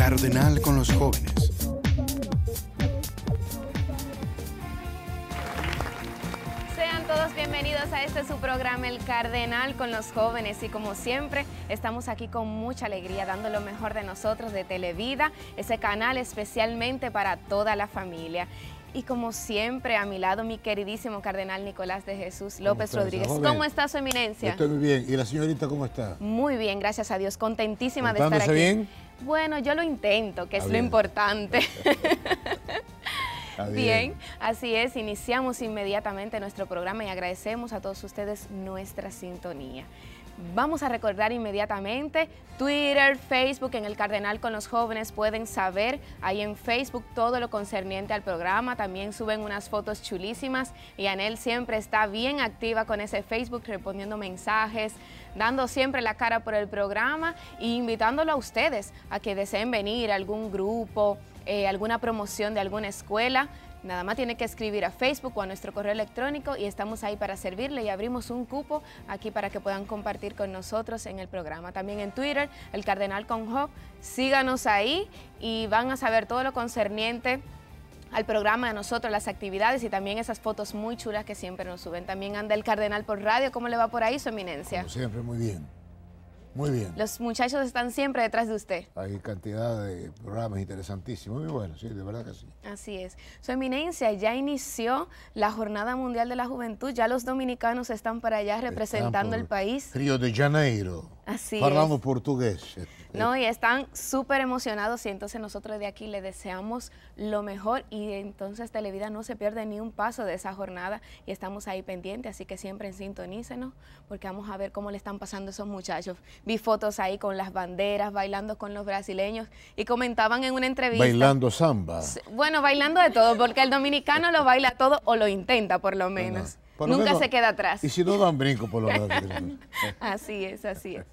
Cardenal con los jóvenes. Sean todos bienvenidos a este su programa El Cardenal con los jóvenes y como siempre estamos aquí con mucha alegría dando lo mejor de nosotros de Televida, ese canal especialmente para toda la familia. Y como siempre, a mi lado, mi queridísimo cardenal Nicolás de Jesús López Rodríguez. ¿Cómo está su eminencia? Estoy muy bien. ¿Y la señorita cómo está? Muy bien, gracias a Dios. Contentísima de estar aquí. bien? Bueno, yo lo intento, que es lo importante. bien. bien, así es. Iniciamos inmediatamente nuestro programa y agradecemos a todos ustedes nuestra sintonía. Vamos a recordar inmediatamente Twitter, Facebook, en el Cardenal con los jóvenes pueden saber ahí en Facebook todo lo concerniente al programa. También suben unas fotos chulísimas y Anel siempre está bien activa con ese Facebook respondiendo mensajes, dando siempre la cara por el programa e invitándolo a ustedes a que deseen venir a algún grupo, eh, alguna promoción de alguna escuela Nada más tiene que escribir a Facebook o a nuestro correo electrónico y estamos ahí para servirle y abrimos un cupo aquí para que puedan compartir con nosotros en el programa. También en Twitter, el Cardenal con. Síganos ahí y van a saber todo lo concerniente al programa de nosotros, las actividades y también esas fotos muy chulas que siempre nos suben. También anda el Cardenal por radio. ¿Cómo le va por ahí, su eminencia? Como siempre, muy bien. Muy bien. Los muchachos están siempre detrás de usted. Hay cantidad de programas interesantísimos, muy buenos, sí, de verdad que sí. Así es. Su eminencia ya inició la Jornada Mundial de la Juventud, ya los dominicanos están para allá representando el país. Río de Janeiro. Así Hablamos portugués. No, y están súper emocionados y entonces nosotros de aquí le deseamos lo mejor y entonces Televida no se pierde ni un paso de esa jornada y estamos ahí pendientes, así que siempre sintonícenos porque vamos a ver cómo le están pasando esos muchachos. Vi fotos ahí con las banderas, bailando con los brasileños y comentaban en una entrevista. Bailando samba. Bueno, bailando de todo, porque el dominicano lo baila todo o lo intenta por lo menos. Nunca se queda atrás. Y si no dan brinco por lo menos. así es, así es.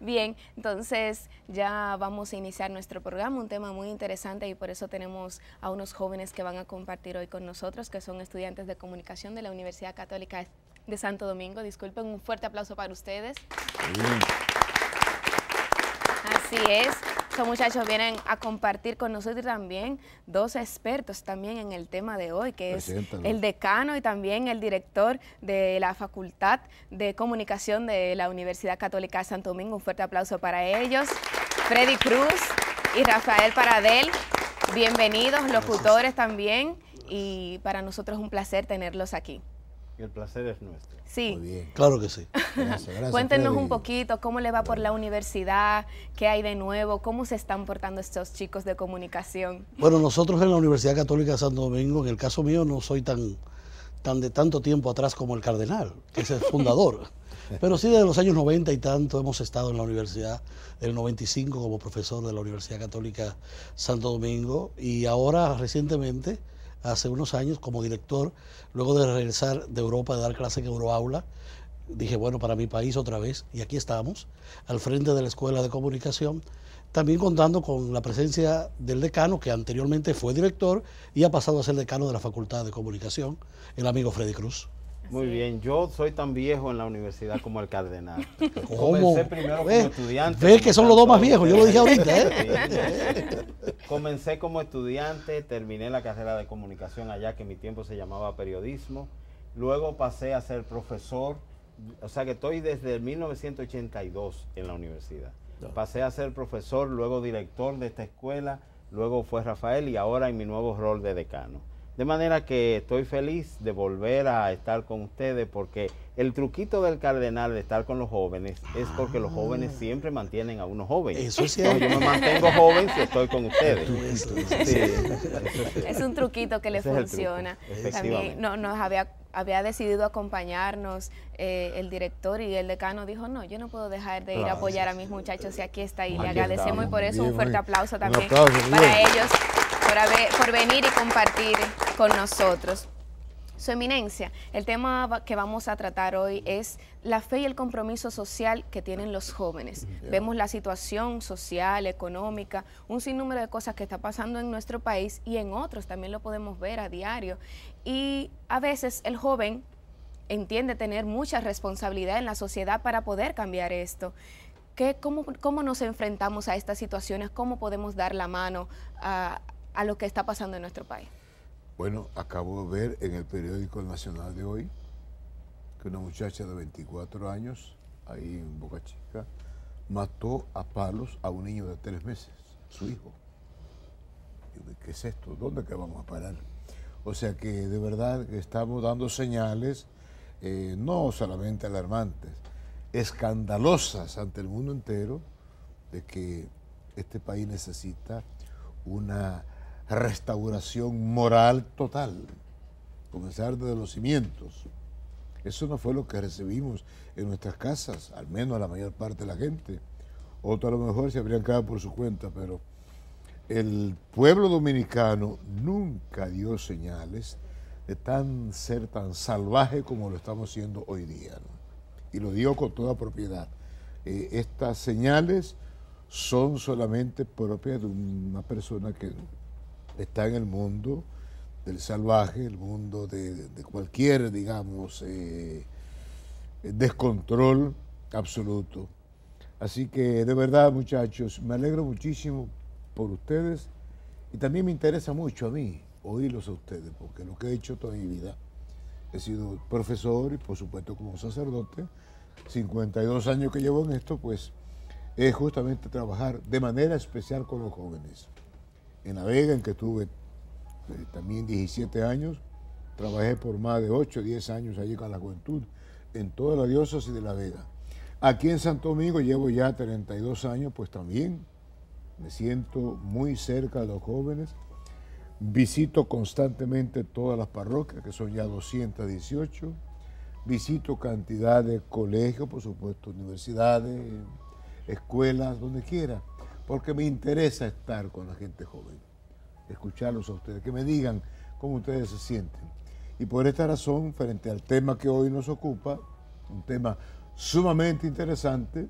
Bien, entonces ya vamos a iniciar nuestro programa, un tema muy interesante y por eso tenemos a unos jóvenes que van a compartir hoy con nosotros, que son estudiantes de comunicación de la Universidad Católica de Santo Domingo. Disculpen, un fuerte aplauso para ustedes. Así es. Estos muchachos vienen a compartir con nosotros también dos expertos también en el tema de hoy, que es el decano y también el director de la Facultad de Comunicación de la Universidad Católica de Santo Domingo. Un fuerte aplauso para ellos. Freddy Cruz y Rafael Paradel, bienvenidos, locutores también, y para nosotros es un placer tenerlos aquí. El placer es nuestro. Sí. Muy bien. Claro que sí. Gracias, Cuéntenos un poquito cómo le va por la universidad, qué hay de nuevo, cómo se están portando estos chicos de comunicación. Bueno, nosotros en la Universidad Católica de Santo Domingo, en el caso mío, no soy tan, tan de tanto tiempo atrás como el cardenal, que es el fundador. Pero sí, desde los años 90 y tanto hemos estado en la universidad, del 95 como profesor de la Universidad Católica Santo Domingo y ahora recientemente hace unos años como director, luego de regresar de Europa, de dar clase en Euroaula, dije, bueno, para mi país otra vez, y aquí estamos, al frente de la Escuela de Comunicación, también contando con la presencia del decano, que anteriormente fue director y ha pasado a ser decano de la Facultad de Comunicación, el amigo Freddy Cruz. Muy bien, yo soy tan viejo en la universidad como el cardenal. ¿Cómo? Comencé primero como estudiante. Ves que son los dos más viejos, yo lo dije ahorita. ¿eh? Comencé como estudiante, terminé la carrera de comunicación allá, que en mi tiempo se llamaba periodismo. Luego pasé a ser profesor, o sea que estoy desde 1982 en la universidad. Pasé a ser profesor, luego director de esta escuela, luego fue Rafael y ahora en mi nuevo rol de decano. De manera que estoy feliz de volver a estar con ustedes porque el truquito del cardenal de estar con los jóvenes es porque los jóvenes ah. siempre mantienen a unos jóvenes. Eso es cierto. Yo me mantengo joven si estoy con ustedes. es un truquito que le funciona. También no, nos había, había decidido acompañarnos eh, el director y el decano dijo, no, yo no puedo dejar de ir a apoyar a mis muchachos y aquí está. Y le agradecemos y por eso un fuerte aplauso también para ellos por, venir y compartir con nosotros. Su eminencia, el tema que vamos a tratar hoy es la fe y el compromiso social que tienen los jóvenes. Vemos la situación social, económica, un sinnúmero de cosas que está pasando en nuestro país y en otros también lo podemos ver a diario. Y a veces el joven entiende tener mucha responsabilidad en la sociedad para poder cambiar esto. ¿qué, cómo, ¿cómo nos enfrentamos a estas situaciones? ¿Cómo podemos dar la mano a, a lo que está pasando en nuestro país? Bueno, acabo de ver en el periódico Nacional de hoy que una muchacha de 24 años, ahí en Boca Chica, mató a palos a un niño de tres meses, su hijo. ¿Qué es esto? ¿Dónde que vamos a parar? O sea que de verdad estamos dando señales eh, no solamente alarmantes, escandalosas ante el mundo entero de que este país necesita una restauración moral total, comenzar desde los cimientos. Eso no fue lo que recibimos en nuestras casas, al menos la mayor parte de la gente. Otros a lo mejor se habrían quedado por su cuenta, pero el pueblo dominicano nunca dio señales de tan ser tan salvaje como lo estamos haciendo hoy día. Y lo digo con toda propiedad. Eh, estas señales son solamente propias de una persona que está en el mundo del salvaje, el mundo de, cualquier, digamos, eh, descontrol absoluto. Así que de verdad, muchachos, me alegro muchísimo por ustedes y también me interesa mucho a mí oírlos a ustedes, porque lo que he hecho toda mi vida, he sido profesor y por supuesto como sacerdote, 52 años que llevo en esto, pues es justamente trabajar de manera especial con los jóvenes. En La Vega, en que tuve eh, también 17 años, trabajé por más de 8 o 10 años allí con la juventud, en toda la diócesis de La Vega. Aquí en Santo Domingo llevo ya 32 años, pues también me siento muy cerca de los jóvenes. Visito constantemente todas las parroquias, que son ya 218. Visito cantidad de colegios, por supuesto, universidades, escuelas, donde quiera, porque me interesa estar con la gente joven, escucharlos a ustedes, que me digan cómo ustedes se sienten. Y por esta razón, frente al tema que hoy nos ocupa, un tema sumamente interesante,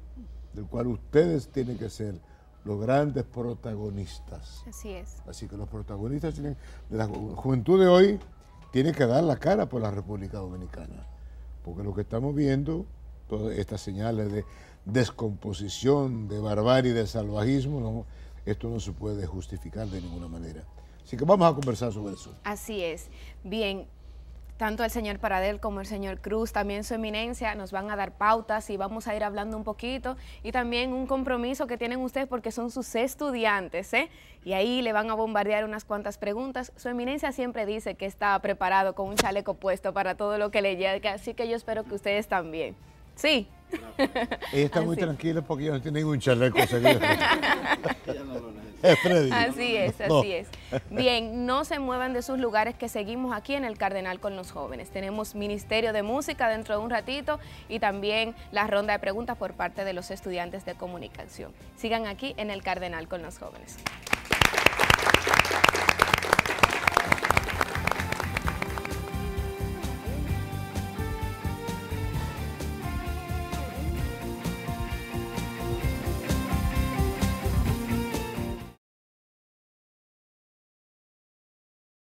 del cual ustedes tienen que ser los grandes protagonistas. Así es. Así que los protagonistas tienen, de la ju- juventud de hoy tienen que dar la cara por la República Dominicana. Porque lo que estamos viendo, todas estas señales de descomposición, de barbarie, de salvajismo, esto no se puede justificar de ninguna manera. Así que vamos a conversar sobre eso. Así es. Bien, tanto el señor Paradel como el señor Cruz, también su eminencia, nos van a dar pautas y vamos a ir hablando un poquito. Y también un compromiso que tienen ustedes porque son sus estudiantes, ¿eh? Y ahí le van a bombardear unas cuantas preguntas. Su eminencia siempre dice que está preparado con un chaleco puesto para todo lo que le llegue, así que yo espero que ustedes también. Sí. Ella está muy tranquila porque ella no tiene ningún chaleco Freddy. Así es, No. así es. Bien, no se muevan de sus lugares que seguimos aquí en el Cardenal con los jóvenes. Tenemos Ministerio de Música dentro de un ratito y también la ronda de preguntas por parte de los estudiantes de comunicación. Sigan aquí en el Cardenal con los jóvenes.